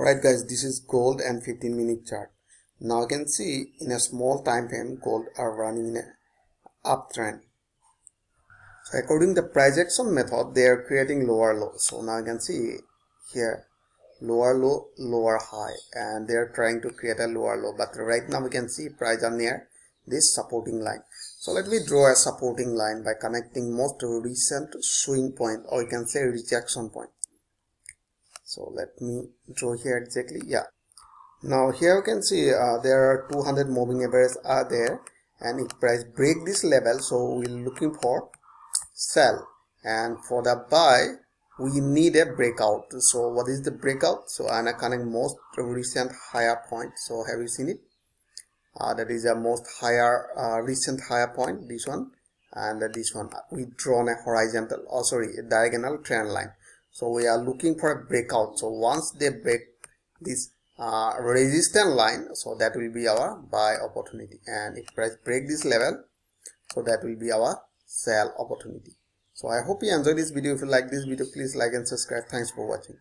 Alright guys, this is gold and 15 minute chart. Now you can see in a small time frame gold are running in a uptrend. So according to the price action method, they are creating lower low. So now you can see here lower low, lower high and they are trying to create a lower low. But right now we can see price are near this supporting line. So let me draw a supporting line by connecting most recent swing point or you can say rejection point so let me draw here exactly yeah. Now here you can see uh, there are 200 moving averages are there and if price break this level so we're looking for sell. And for the buy we need a breakout. So what is the breakout? So i'm connect most recent higher point. So have you seen it? Uh, that is a most higher uh, recent higher point this one. And this one we drawn a horizontal oh sorry a diagonal trend line so we are looking for a breakout. So once they break this uh, resistance line so that will be our buy opportunity. And if price break this level so that will be our sell opportunity. So i hope you enjoyed this video. If you like this video please like and subscribe. Thanks for watching